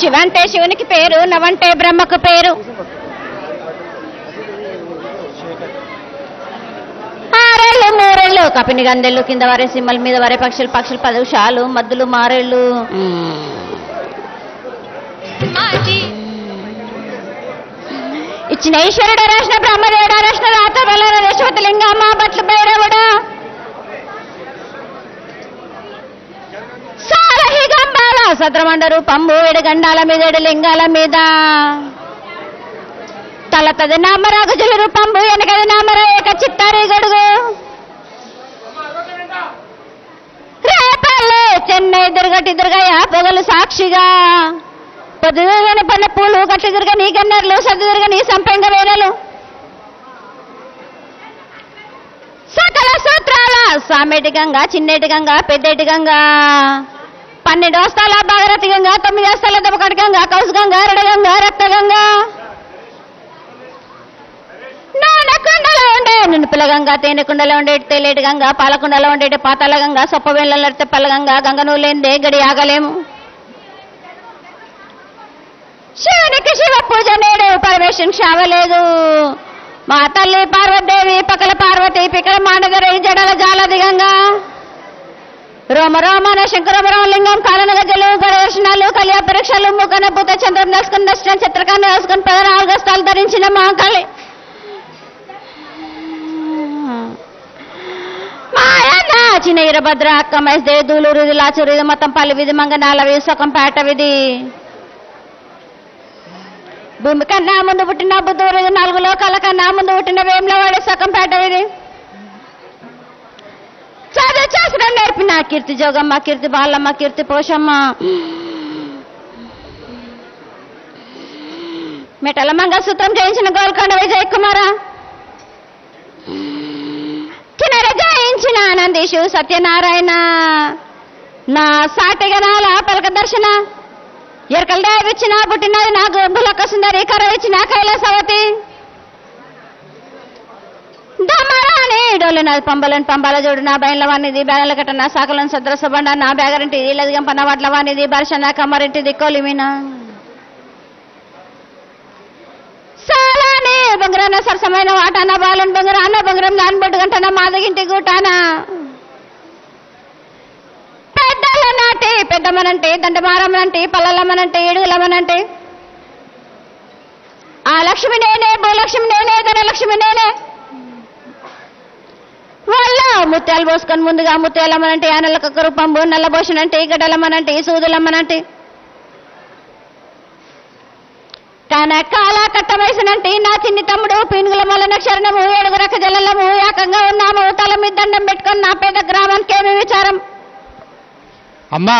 శివంటే శివునికి పేరు నవంటే బ్రహ్మకు పేరు. ఆరేళ్ళు మూరేళ్ళు కపిని గందెళ్ళు కింద వరే సింహల మీద వరే పక్షులు పక్షులు పదవుషాలు మద్దులు మారేళ్ళు. ఇచ్చిన ఈశ్వరుడు రాసిన బ్రహ్మదేవుడు రాసిన రాత బల రేషవతి లింగమ్మ బట్ల భైరవుడు సత్రమండరు పంబు రూపంబు గండాల మీద లింగాల మీద. తలతది నామరాగజుల పంబు వెనకది నామర ఏక చిత్తారి గడుగు. రేపల్లె చెన్నై దుర్గటి దుర్గయ్య పొగలు సాక్షిగా. పొద్దుగని పన్న పూలు గట్టి దుర్గ నీ గన్నర్లు సద్దు దుర్గ నీ సంపంగ వేనలు సకల సూత్రాల సామెటి గంగా చిన్నటి గంగా పెద్దటి గంగా. పన్నెండు వస్తాల భాగరథి గంగ తొమ్మిది వస్తాల దెబ్బకటి గంగ కౌసు గంగ రెడ గంగ రక్త గంగ నూనె కుండలో ఉండే నునుపుల ఉండేటి తేలేటి గంగ పాలకుండలో ఉండేటి పాతాల గంగ సొప్ప వేళ్ళ తెప్పల గంగ నూలేందే లేనిదే గడి ఆగలేము శివునికి శివ పూజ నేడు పరమేశ్వరం క్షావలేదు మా తల్లి పార్వతీదేవి పక్కల పార్వతి పికల మాండదరి జడల జాలదిగంగా. రోమ రోమన శంకరమరం లింగం కాలన గజలు గణదర్శనాలు కళ్యాణ పరీక్షలు ముఖన పూత చంద్రం దాసుకుని దర్శనం చిత్రకాన్ని వేసుకుని పదనాలుగు గస్తాలు ధరించిన మా కలి చిన్న ఇరభద్ర అక్క మహేష్ దేవి దూలూరు లాచూరు ఇది మొత్తం పల్లి విధి మంగనాల విధి సొకం పేట విధి. భూమి కన్నా ముందు పుట్టిన బుద్ధూరు నాలుగు లోకాల కన్నా ముందు పుట్టిన వేములవాడి సొకం పేట విధి. చదువు చేసిన నేర్పి కీర్తి జోగమ్మ కీర్తి బాలమ్మ కీర్తి పోషమ్మ. మెటల మంగళసూత్రం చేయించిన గోల్కొండ విజయ్ కుమార కినర జయించిన ఆనందీషు సత్యనారాయణ. నా సాటిగనాల పలక దర్శన. ఎరకల దేవిచ్చిన పుట్టినది నా గుబ్బులక్క సుందరి కర ఇచ్చిన కైలాసవతి. దమరాని డోలినది పంబలని పంబాల జోడు నా బయల వానిది బ్యాగల కట్ట నా సాకలను సద్రసబండ నా బేగరింటిది ఇళ్ళది పన్న వడ్ల వానిది బర్ష నా కమ్మరింటిది కొలిమినా సాలానే బొంగరాన సరసమైన వాటాన బాలన్ బొంగరాన బొంగరం దాని బొడ్డు గంటన మాదగింటి గూటానా. పెద్దల నాటి పెద్దమ్మనంటే దండమారమ్మనంటే పల్లలమ్మనంటే ఏడుగులమ్మనంటే ఆ లక్ష్మి నేనే భూలక్ష్మి నేనే ధనలక్ష్మి నేనే. వాళ్ళ ముత్యాలు పోసుకొని ముందుగా ముత్యాలమ్మనంటే ఆనలకొక్క రూపంబు నల్లబోషనంటే గడ్డలమ్మనంటే సూదులమ్మనంటే తన కాల కట్టవయసునంటే నా చిన్ని తమ్ముడు పీనుగుల మొలన క్షరణము ఏడుగు రక జలము ఏకంగా ఉన్నాము తల మీద దండం పెట్టుకొని నా పేద గ్రామానికి ఏమి విచారం? అమ్మా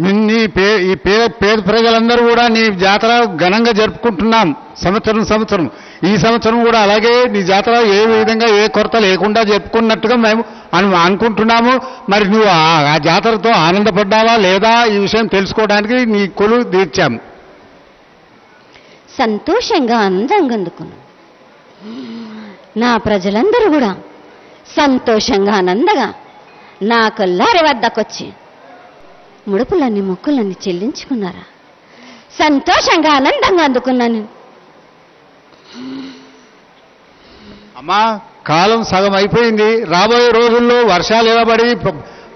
నిన్- నీ పే ఈ పేద పేద ప్రజలందరూ కూడా నీ జాతర ఘనంగా జరుపుకుంటున్నాం. సంవత్సరం సంవత్సరం. ఈ సంవత్సరం కూడా అలాగే నీ జాతర ఏ విధంగా ఏ కొరత లేకుండా జరుపుకున్నట్టుగా మేము అని అనుకుంటున్నాము. మరి నువ్వు ఆ- జాతరతో ఆనందపడ్డావా లేదా ఈ విషయం తెలుసుకోవడానికి నీ కొలు తీర్చాము సంతోషంగా అందంగా అందుకున్నాను నా ప్రజలందరూ కూడా సంతోషంగా ఆనందగా నా కొల్లారి వద్దకొచ్చి ముడుపులన్నీ మొక్కులన్నీ చెల్లించుకున్నారా? సంతోషంగా ఆనందంగా అందుకున్నాను. అమ్మా కాలం సగం అయిపోయింది. రాబోయే రోజుల్లో వర్షాలు ఎలా పడి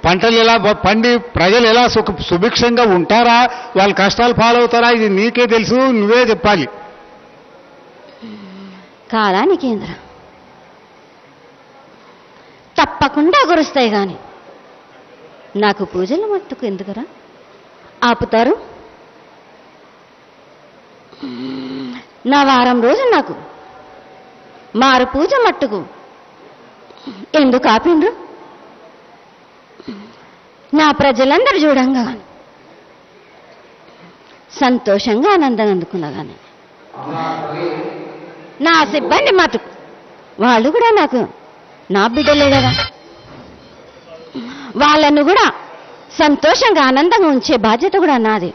పంటలు ఎలా పండి ప్రజలు ఎలా సుఖ సుభిక్షంగా ఉంటారా వాళ్ళ కష్టాలు పాలవుతారా ఇది నీకే తెలుసు నువ్వే చెప్పాలి. కాలానికి కేంద్ర. తప్పకుండా కురుస్తాయి గాని. నాకు పూజలు మట్టుకు ఎందుకురా? ఆపుతారు? నా వారం రోజు నాకు. మారు పూజ మట్టుకు. ఎందుకు ఆపిండ్రు? నా ప్రజలందరూ చూడంగా సంతోషంగా ఆనందం అందుకున్నా కానీ నా సిబ్బంది మటుకు వాళ్ళు కూడా నాకు నా బిడ్డలే కదా. వాళ్ళను కూడా సంతోషంగా ఆనందంగా ఉంచే బాధ్యత కూడా నాది.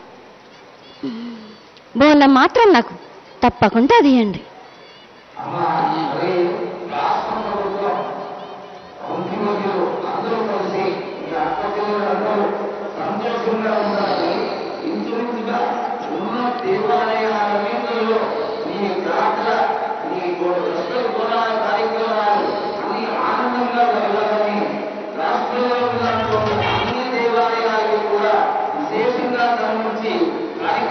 బోనం మాత్రం నాకు తప్పకుండా తీయండి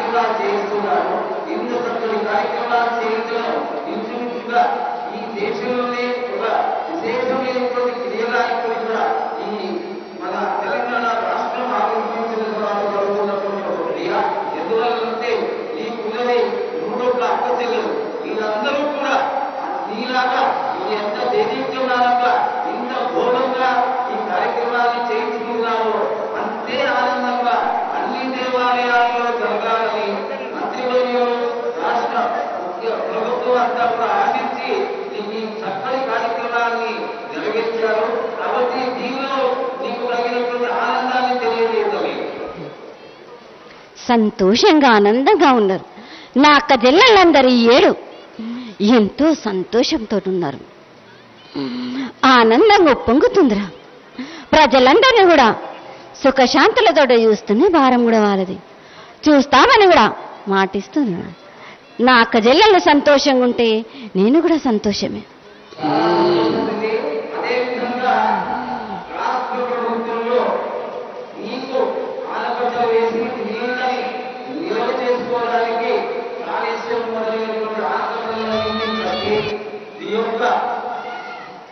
కార్యక్రమాలు చేస్తున్నాను ఇంత చక్కని కార్యక్రమాలు చేయించడం ఇంచుమించుగా ఈ దేశంలోనే ఒక విశేషమైనటువంటి క్రియలాయకులు కూడా ఈ మన తెలంగాణ రాష్ట్రం ఆవిర్భవించిన తర్వాత జరుగుతున్నటువంటి ఒక క్రియ ఎందువల్లంటే ఈ పిల్లలే మూడొక్క అక్క చెల్లెలు వీళ్ళందరూ కూడా నీలాగా ఇది ఎంత దేదీప్యమానంగా ఇంత ఘోరంగా ఈ కార్యక్రమాన్ని చేయించుకున్నారో అంతే ఆనందంగా అన్ని దేవాలయాల్లో జరగాలని మంత్రివర్యులు రాష్ట్ర ముఖ్య ప్రభుత్వం అంతా కూడా చక్కని కార్యక్రమాన్ని కాబట్టి దీనిలో నీకు కలిగినటువంటి ఆనందాన్ని తెలియజేయటమే సంతోషంగా ఆనందంగా ఉన్నారు. నా అక్క జిల్లలందరూ ఏడు. ఎంతో సంతోషంతో ఉన్నారు ఆనందంగా పొంగుతుందిరా ప్రజలందరినీ కూడా సుఖశాంతులతో చూస్తుంది భారం కూడా వాళ్ళది చూస్తామని కూడా మాటిస్తున్నాడు నా అక్క జిల్లలు సంతోషంగా ఉంటే నేను కూడా సంతోషమే ఉంది. అదేవిధంగా రాష్ట్ర ప్రభుత్వంలో నీకు ఆనకట్టలు వేసి నీళ్ళని నిల్వ చేసుకోవడానికి కాళేశ్వరం మొదలైనటువంటి ఆనకట్టలన్నీ కట్టి ఈ యొక్క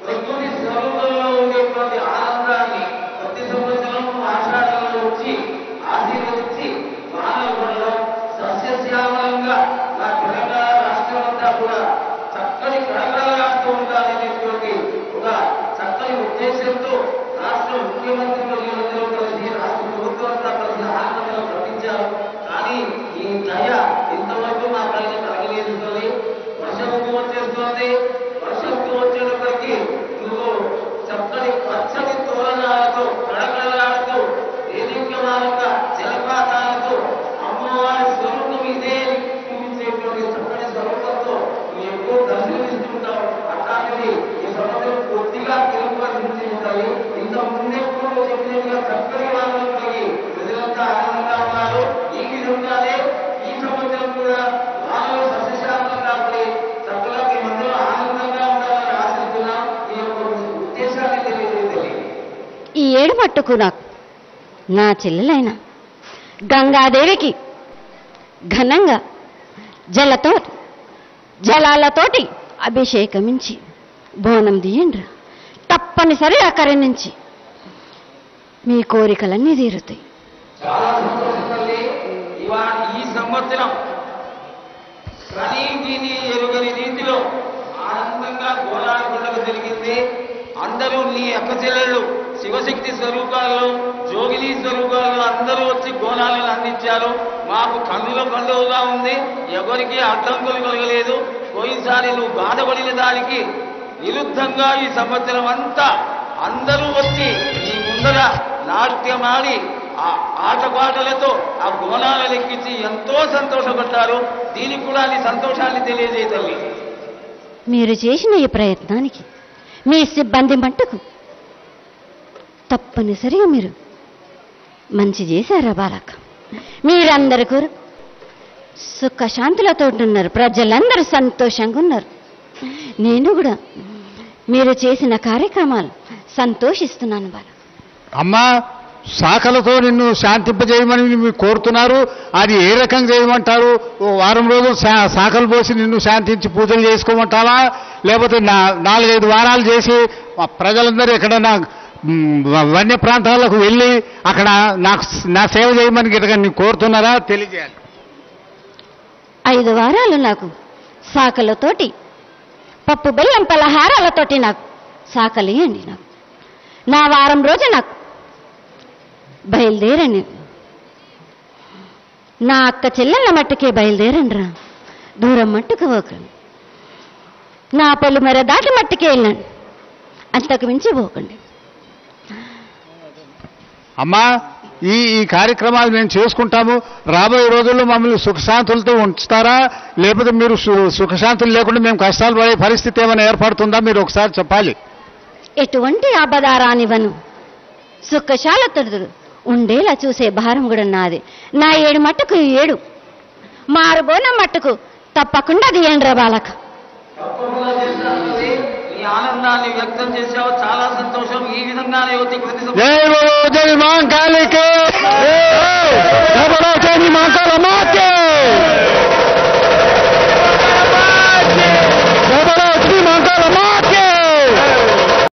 ప్రకృతి స్వరూపంలో ఉండేటువంటి ఆనందాన్ని ప్రతి సంవత్సరం ఆషాఢంలో వచ్చి ఆశీర్వదించి వానలు పడడం సస్యశ్యామలంగా నా తెలంగాణ రాష్ట్రం అంతా కూడా చక్కని కడగడలాడుతూ ఉండాలనేటువంటి ఒక చక్కని ఉద్దేశంతో రాష్ట్ర ముఖ్యమంత్రి వర్యులందరూ కలిసి రాష్ట్ర ప్రభుత్వం అంతా ప్రకటించారు. కానీ ఈ దయ ఇంతవరకు మా పైన కలగలేదు తల్లి వర్షం వచ్చేస్తుంది వర్షం వచ్చేటప్పటికీ నువ్వు చక్కని పచ్చని తోరణాలతో కడకడలాడుతూ దేదీప్యమానంగా జలపాతాలతో అమ్మవారి స్వరూపం ఇదే చూపించేటువంటి చక్కని స్వరూపంతో నువ్వు ఎప్పుడూ దర్శనమిస్తుంటావు అట్లాంటిది ఈ సంవత్సరం కొద్దిగా తిరుగుబడి ఉంటాయి ఇంత ముందే కూడా చెప్పినట్టుగా చక్కని వాహనం కలిగి ప్రజలంతా ఆనందంగా ఉన్నారు ఈ విధంగానే ఈ సంవత్సరం కూడా వాహనం సస్యశాస్త్రంగా పోయి చక్కగా మేమందరూ ఆనందంగా ఉండాలని ఆశిస్తున్నాం ఈ యొక్క ఉద్దేశాన్ని తెలియజేయాలి పట్టుకు నాకు నా చెల్లెలైన గంగాదేవికి ఘనంగా జలతో జలాలతోటి అభిషేకమించి బోనం తీయండి తప్పనిసరి అక్కడి నుంచి మీ కోరికలన్నీ తీరుతాయి. ఈ సంవత్సరం కనీ ఎరుగని రీతిలో ఆనందంగా గోళాల పండుగ జరిగింది. అందరూ నీ అక్క చెల్లెళ్ళు శివశక్తి స్వరూపాలు జోగిని స్వరూపాలు అందరూ వచ్చి గోళాలను అందించారు. మాకు కన్నుల పండుగగా ఉంది. ఎవరికి అడ్డంకులు కలగలేదు. పోయినసారి నువ్వు బాధపడిన దానికి విరుద్ధంగా ఈ సంవత్సరం అంతా అందరూ వచ్చి నీ ముందర నాట్యమాడి ఆ ఆటపాటలతో ఆ గోళాలను ఎక్కించి ఎంతో సంతోషపడ్డారు. దీనికి కూడా నీ సంతోషాన్ని తెలియజేయతల్లి మీరు చేసిన ఈ ప్రయత్నానికి మీ సిబ్బంది మట్టుకు. తప్పనిసరిగా మీరు మంచి చేశారా బాలక మీరందరి కొరకు సుఖశాంతులతో ఉన్నారు ప్రజలందరూ సంతోషంగా ఉన్నారు. నేను కూడా మీరు చేసిన కార్యక్రమాలు సంతోషిస్తున్నాను బాల అమ్మా శాఖలతో నిన్ను శాంతింపజేయమని మీరు కోరుతున్నారు. అది ఏ రకంగా చేయమంటారు? ఓ వారం రోజులు శాఖలు పోసి నిన్ను శాంతించి పూజలు చేసుకోమంటావా? లేకపోతే నా నాలుగైదు వారాలు చేసి ప్రజలందరూ ఎక్కడన్నా వన్య ప్రాంతాలకు వెళ్ళి అక్కడ నాకు నా సేవ చేయమని గిట్టగా నేను కోరుతున్నారా? తెలియజేయాలి. ఐదు వారాలు నాకు శాఖలతోటి పప్పు బెల్లం పలహారాలతోటి నాకు శాఖలు ఇవ్వండి నాకు. నా వారం రోజు నాకు బయలుదేరండి నా అక్క చెల్లెళ్ళ మట్టుకే బయలుదేరండి రా దూరం మట్టుకు పోకండి నా పొలి మెర దాటి మట్టుకే వెళ్ళండి అంతకు మించి పోకండి. అమ్మా ఈ ఈ కార్యక్రమాలు మేము చేసుకుంటాము. రాబోయే రోజుల్లో మమ్మల్ని సుఖశాంతులతో ఉంచుతారా? లేకపోతే మీరు సుఖశాంతులు లేకుండా మేము కష్టాలు పడే పరిస్థితి ఏమైనా ఏర్పడుతుందా? మీరు ఒకసారి చెప్పాలి. ఎటువంటి ఆపదారానివను సుఖశాలతో ఉండేలా చూసే భారం కూడా నాది. నా ఏడు మట్టుకు ఏడు. మారుబోన మట్టుకు తప్పకుండా అది రా బాలక ఆనందాన్ని వ్యక్తం చేశావు. చాలా సంతోషం. ఈ విధంగానే యువతి